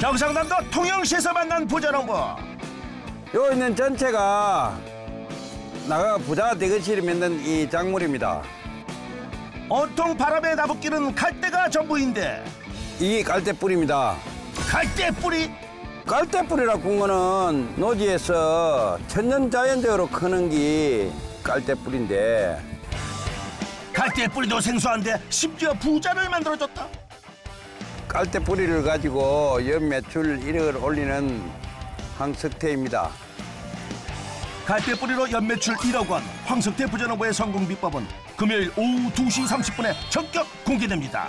경상남도 통영시에서 만난 부자농부. 요 있는 전체가 나가 부자 대거실이 만든 이 작물입니다. 온통 바람에 나부끼는 갈대가 전부인데. 이게 깔대뿌리입니다. 갈대 뿌리? 깔대뿌리라고 한 거는 노지에서 천연 자연적으로 크는 게 깔대뿌리인데. 갈대 뿌리도 생소한데 심지어 부자를 만들어줬다 깔대 뿌리를 가지고 연 매출 1억을 올리는 황석태입니다. 갈대 뿌리로 연 매출 1억 원 황석태 부자농부의 성공 비법은 금요일 오후 2시 30분에 전격 공개됩니다